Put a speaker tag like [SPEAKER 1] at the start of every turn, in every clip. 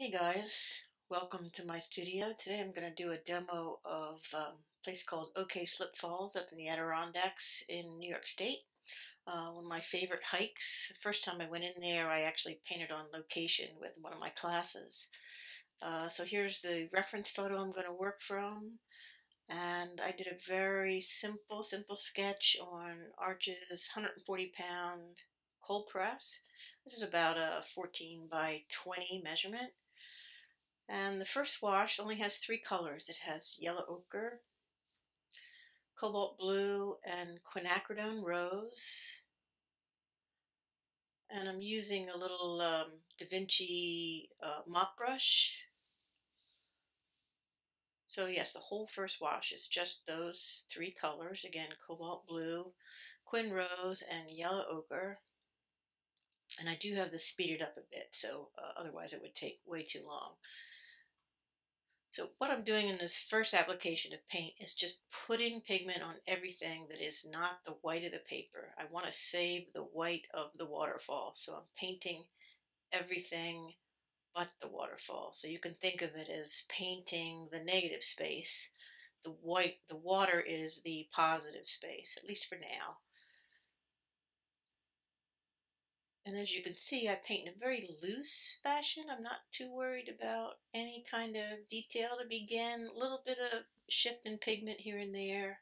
[SPEAKER 1] Hey guys, welcome to my studio. Today I'm going to do a demo of um, a place called OK Slip Falls up in the Adirondacks in New York State. Uh, one of my favorite hikes. The first time I went in there I actually painted on location with one of my classes. Uh, so here's the reference photo I'm going to work from and I did a very simple, simple sketch on Arches 140 pound cold press. This is about a 14 by 20 measurement and the first wash only has three colors. It has yellow ochre, cobalt blue, and quinacridone rose. And I'm using a little um, Da Vinci uh, mop brush. So yes, the whole first wash is just those three colors. Again, cobalt blue, quin rose, and yellow ochre. And I do have this speeded up a bit, so uh, otherwise it would take way too long. So what I'm doing in this first application of paint is just putting pigment on everything that is not the white of the paper. I want to save the white of the waterfall. So I'm painting everything but the waterfall. So you can think of it as painting the negative space. The white, the water is the positive space, at least for now. And as you can see, I paint in a very loose fashion. I'm not too worried about any kind of detail to begin. A little bit of shift in pigment here and there.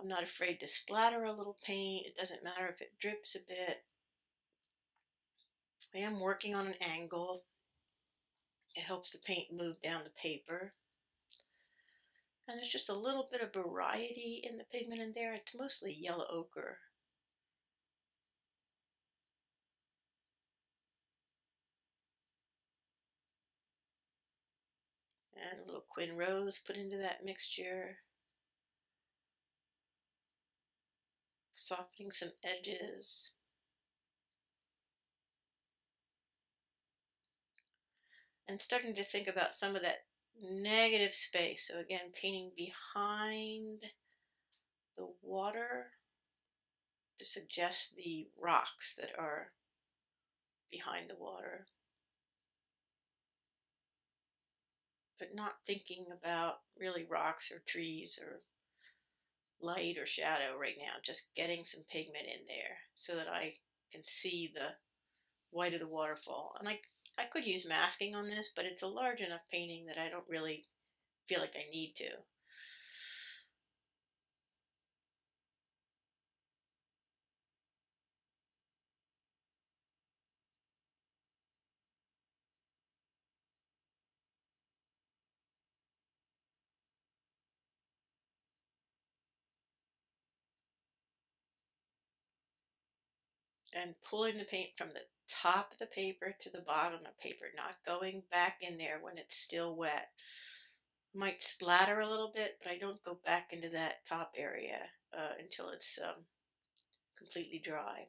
[SPEAKER 1] I'm not afraid to splatter a little paint. It doesn't matter if it drips a bit. I am working on an angle. It helps the paint move down the paper. And there's just a little bit of variety in the pigment in there. It's mostly yellow ochre. A little quin rose put into that mixture. Softening some edges. And starting to think about some of that negative space. So again, painting behind the water to suggest the rocks that are behind the water. But not thinking about really rocks or trees or light or shadow right now. Just getting some pigment in there so that I can see the white of the waterfall. And I, I could use masking on this, but it's a large enough painting that I don't really feel like I need to. And pulling the paint from the top of the paper to the bottom of the paper, not going back in there when it's still wet. Might splatter a little bit, but I don't go back into that top area uh, until it's um, completely dry.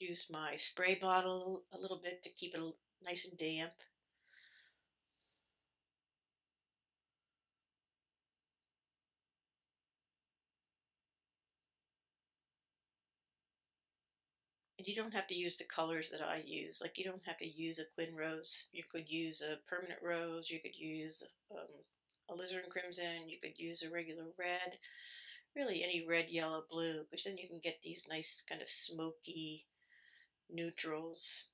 [SPEAKER 1] Use my spray bottle a little bit to keep it nice and damp. You don't have to use the colors that I use. Like you don't have to use a quin rose. You could use a permanent rose. You could use um, alizarin crimson. You could use a regular red. Really any red, yellow, blue. Because then you can get these nice kind of smoky neutrals.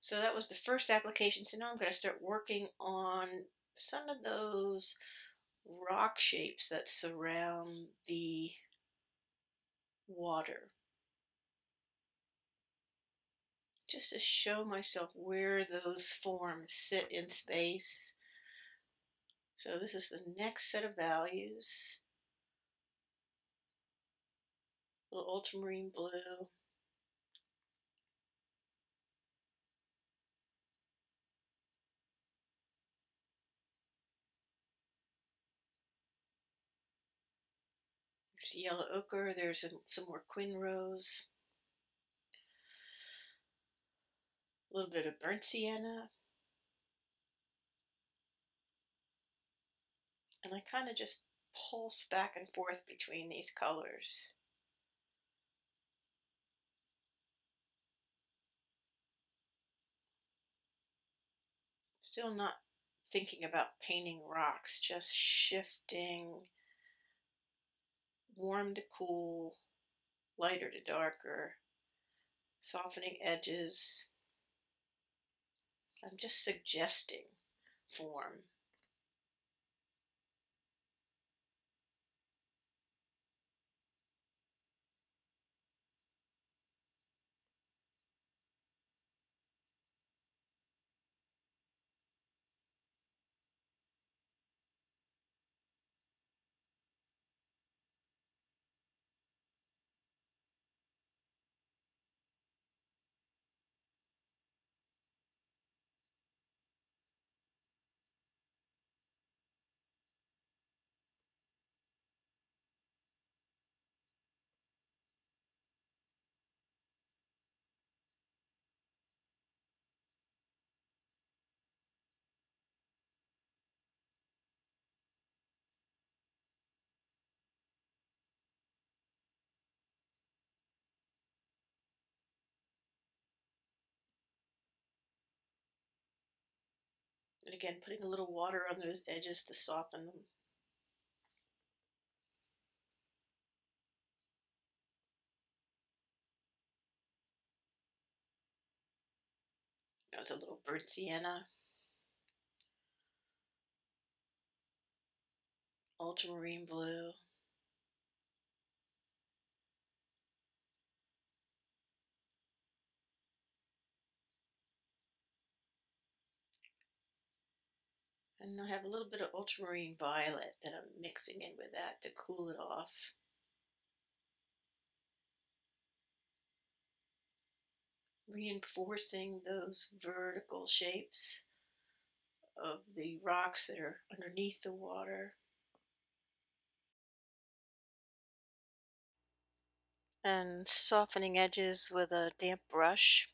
[SPEAKER 1] So that was the first application. So now I'm going to start working on some of those rock shapes that surround the water. Just to show myself where those forms sit in space. So this is the next set of values. A little ultramarine blue. There's yellow ochre. There's some, some more quin rose. A little bit of burnt sienna. And I kind of just pulse back and forth between these colors. Still not thinking about painting rocks, just shifting warm to cool, lighter to darker, softening edges. I'm just suggesting form. Again, putting a little water on those edges to soften them. That was a little burnt sienna. Ultramarine blue. And I have a little bit of ultramarine violet that I'm mixing in with that to cool it off. Reinforcing those vertical shapes of the rocks that are underneath the water. And softening edges with a damp brush.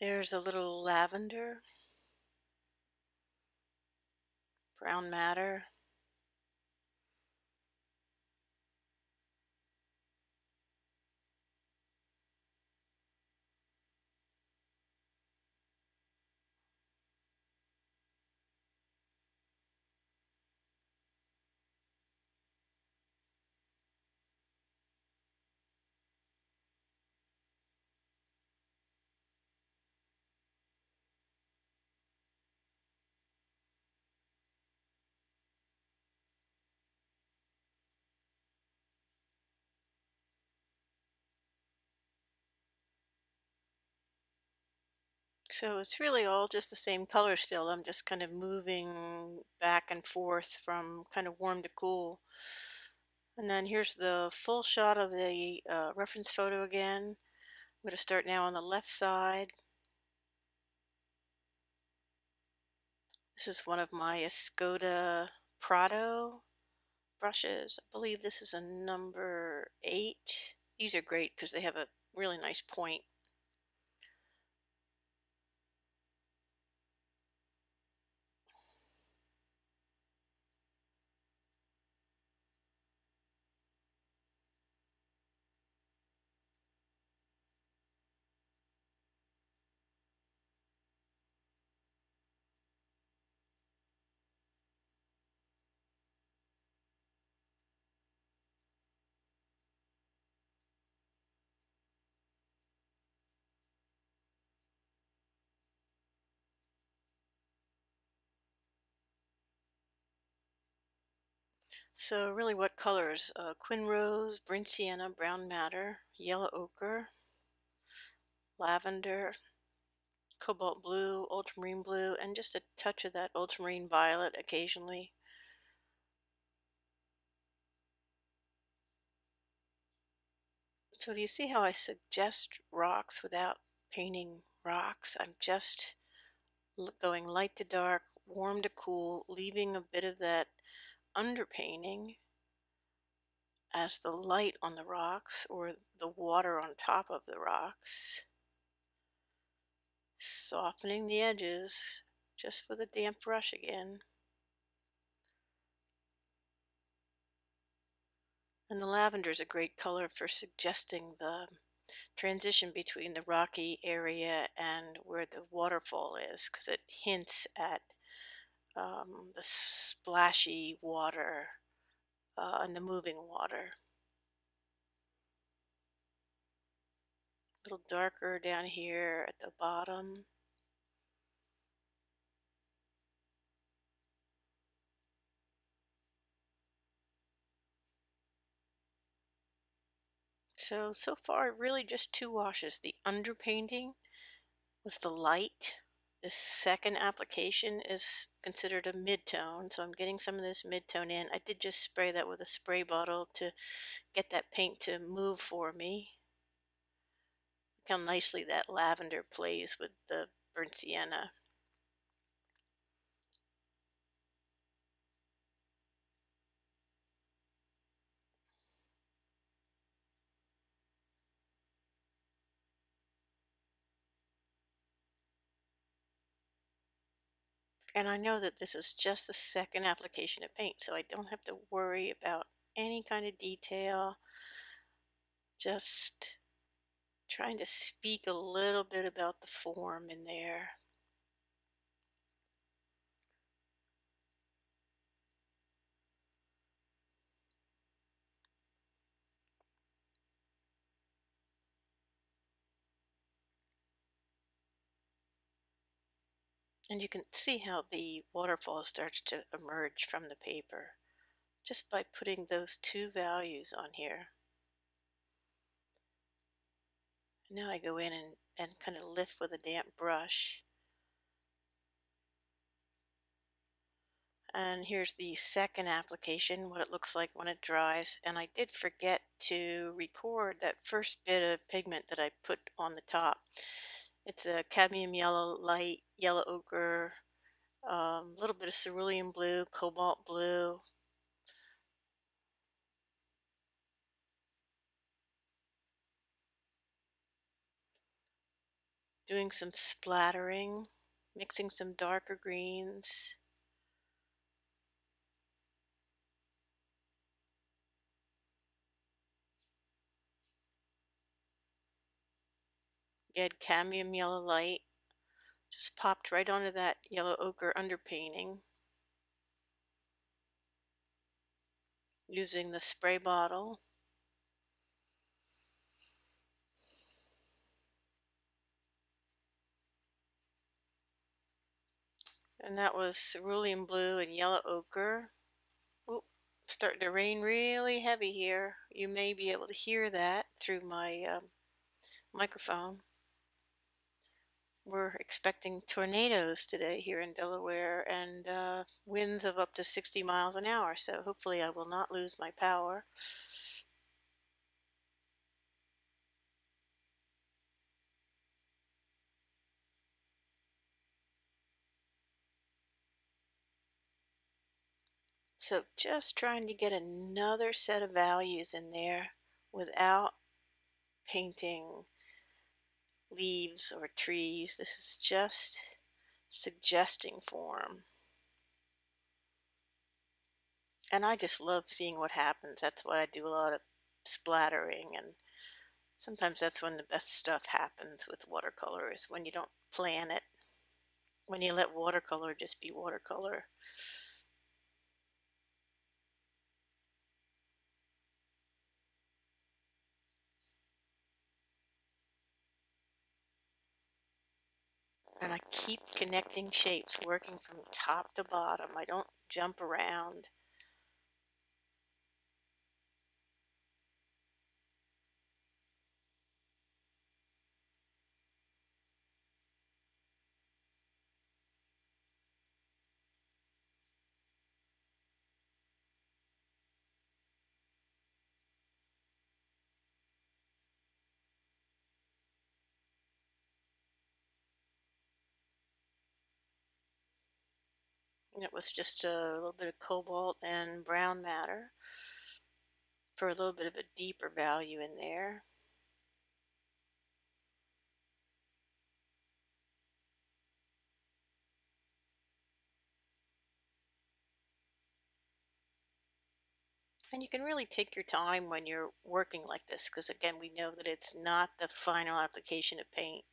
[SPEAKER 1] There's a little lavender, brown madder. So it's really all just the same color still. I'm just kind of moving back and forth from kind of warm to cool. And then here's the full shot of the uh, reference photo again. I'm going to start now on the left side. This is one of my Escoda Prado brushes. I believe this is a number 8. These are great because they have a really nice point. So really what colors? Uh, quinrose, burnt sienna, brown madder, yellow ochre, lavender, cobalt blue, ultramarine blue, and just a touch of that ultramarine violet occasionally. So do you see how I suggest rocks without painting rocks? I'm just going light to dark, warm to cool, leaving a bit of that underpainting as the light on the rocks or the water on top of the rocks. Softening the edges just with a damp brush again. And the lavender is a great color for suggesting the transition between the rocky area and where the waterfall is because it hints at um, the splashy water uh, and the moving water. A little darker down here at the bottom. So, so far really just two washes. The underpainting was the light. This second application is considered a mid-tone, so I'm getting some of this mid-tone in. I did just spray that with a spray bottle to get that paint to move for me. Look how nicely that lavender plays with the burnt sienna. And I know that this is just the second application of paint, so I don't have to worry about any kind of detail. Just trying to speak a little bit about the form in there. And you can see how the waterfall starts to emerge from the paper just by putting those two values on here. Now I go in and, and kind of lift with a damp brush. And here's the second application, what it looks like when it dries. And I did forget to record that first bit of pigment that I put on the top. It's a cadmium yellow, light yellow ochre, a um, little bit of cerulean blue, cobalt blue. Doing some splattering, mixing some darker greens. Get cadmium yellow light. Just popped right onto that yellow ochre underpainting. Using the spray bottle. And that was cerulean blue and yellow ochre. Oop, starting to rain really heavy here. You may be able to hear that through my um, microphone. We're expecting tornadoes today here in Delaware and uh, winds of up to 60 miles an hour, so hopefully I will not lose my power. So just trying to get another set of values in there without painting leaves or trees. This is just suggesting form. And I just love seeing what happens. That's why I do a lot of splattering and sometimes that's when the best stuff happens with watercolor is when you don't plan it. When you let watercolor just be watercolor. And I keep connecting shapes working from top to bottom. I don't jump around. It was just a little bit of cobalt and brown madder for a little bit of a deeper value in there. And you can really take your time when you're working like this because again we know that it's not the final application of paint.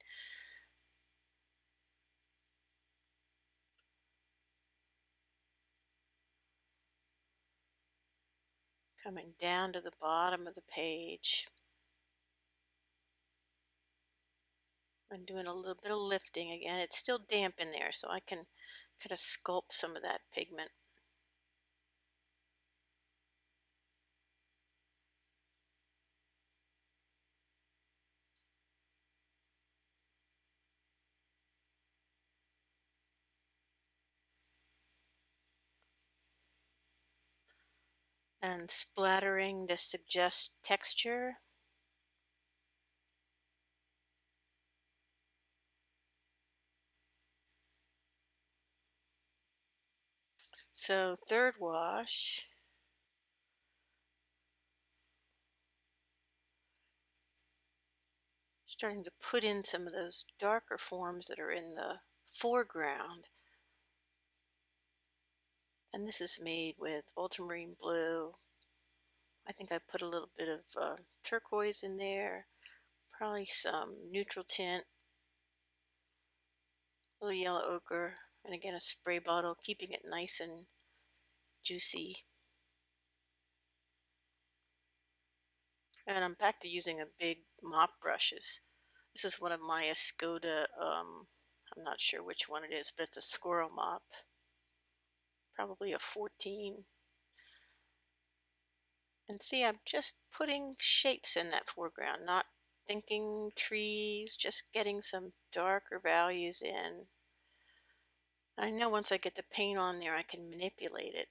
[SPEAKER 1] Coming down to the bottom of the page. I'm doing a little bit of lifting again. It's still damp in there so I can kind of sculpt some of that pigment. And splattering to suggest texture. So third wash. Starting to put in some of those darker forms that are in the foreground. And this is made with ultramarine blue. I think I put a little bit of uh, turquoise in there, probably some neutral tint, a little yellow ochre, and again a spray bottle, keeping it nice and juicy. And I'm back to using a big mop brushes. This is one of my Escoda, um, I'm not sure which one it is, but it's a squirrel mop probably a 14. And see, I'm just putting shapes in that foreground, not thinking trees, just getting some darker values in. I know once I get the paint on there, I can manipulate it.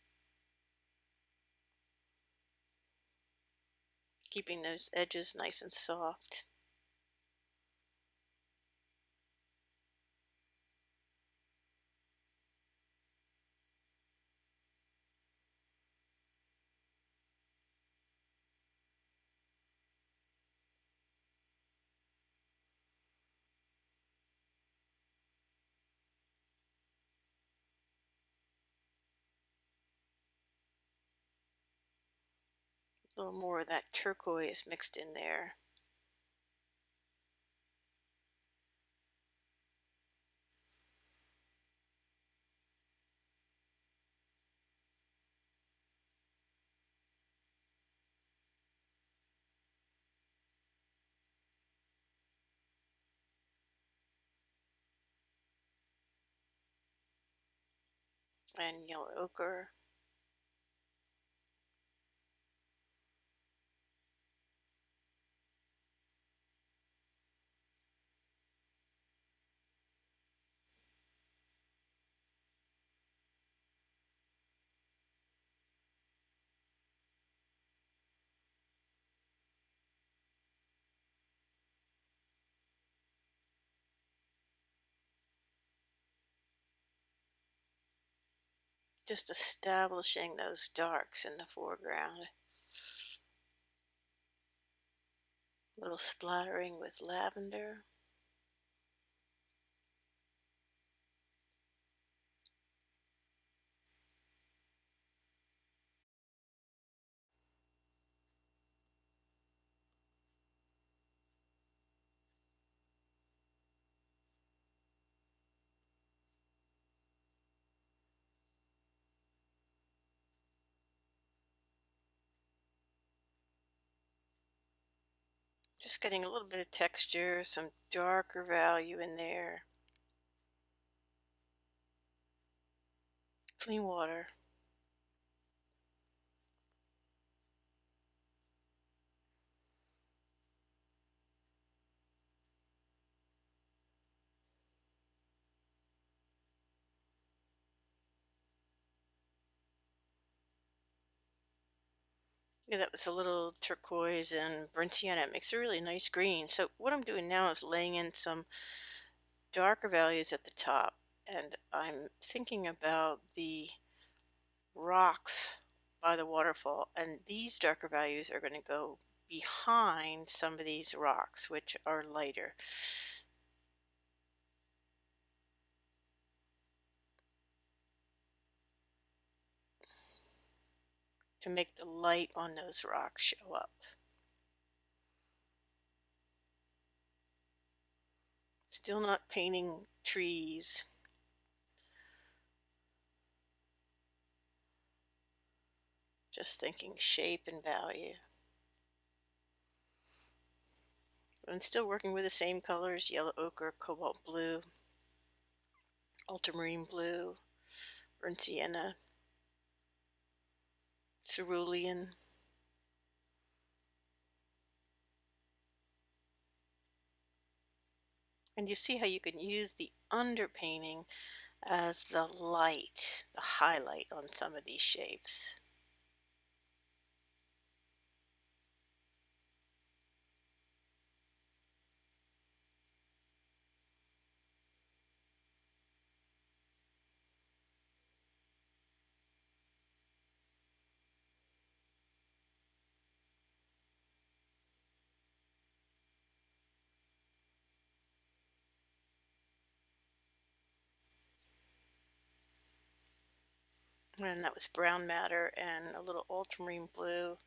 [SPEAKER 1] Keeping those edges nice and soft. A little more of that turquoise mixed in there. and yellow ochre. Just establishing those darks in the foreground. A little splattering with lavender. Just getting a little bit of texture, some darker value in there. Clean water. That was a little turquoise and burnt sienna. It makes a really nice green. So what I'm doing now is laying in some darker values at the top. and I'm thinking about the rocks by the waterfall and these darker values are going to go behind some of these rocks which are lighter. To make the light on those rocks show up. Still not painting trees. Just thinking shape and value. I'm still working with the same colors, yellow ochre, cobalt blue, ultramarine blue, burnt sienna, cerulean. And you see how you can use the underpainting as the light, the highlight on some of these shapes. And that was brown madder and a little ultramarine blue.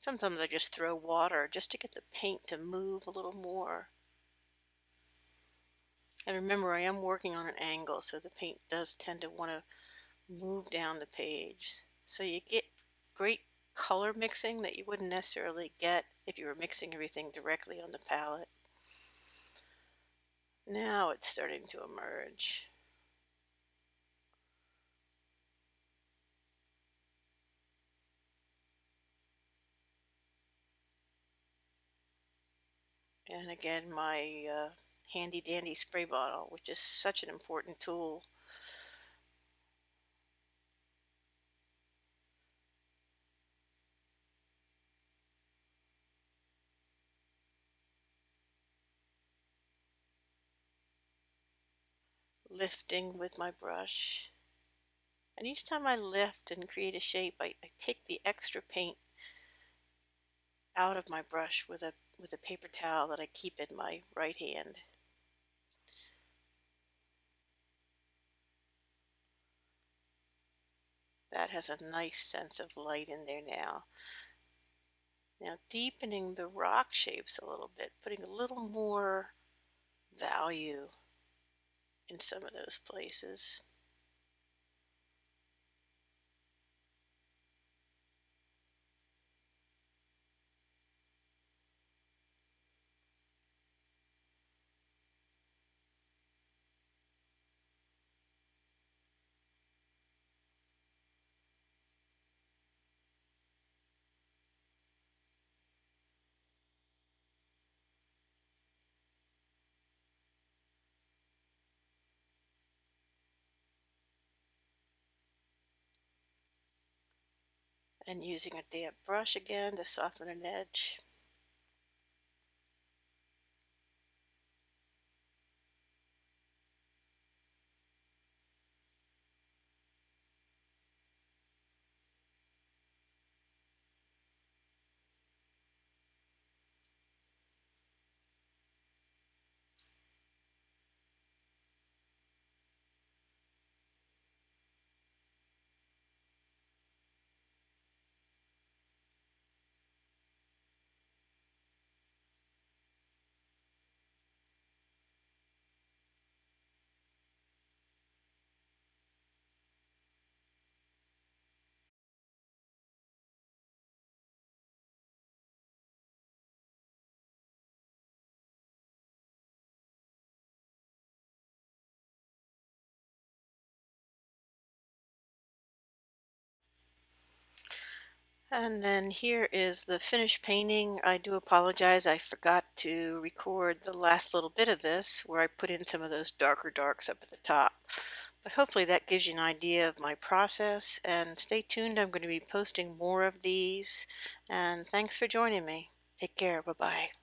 [SPEAKER 1] Sometimes I just throw water just to get the paint to move a little more. And remember, I am working on an angle, so the paint does tend to want to move down the page. So you get great color mixing that you wouldn't necessarily get if you were mixing everything directly on the palette. Now it's starting to emerge. And again, my uh, handy dandy spray bottle, which is such an important tool. Lifting with my brush. And each time I lift and create a shape, I, I take the extra paint out of my brush with a with a paper towel that I keep in my right hand. That has a nice sense of light in there now. Now deepening the rock shapes a little bit, putting a little more value in some of those places. And using a damp brush again to soften an edge. And then here is the finished painting. I do apologize, I forgot to record the last little bit of this where I put in some of those darker darks up at the top. But hopefully that gives you an idea of my process and stay tuned, I'm going to be posting more of these and thanks for joining me. Take care, bye-bye.